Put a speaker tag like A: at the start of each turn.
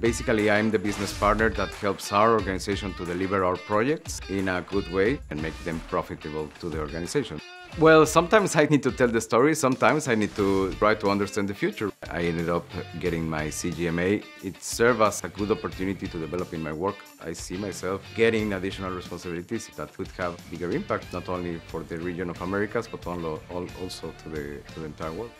A: Basically, I'm the business partner that helps our organization to deliver our projects in a good way and make them profitable to the organization. Well, sometimes I need to tell the story, sometimes I need to try to understand the future. I ended up getting my CGMA. It served as a good opportunity to develop in my work. I see myself getting additional responsibilities that could have bigger impact, not only for the region of Americas, but also to the, to the entire world.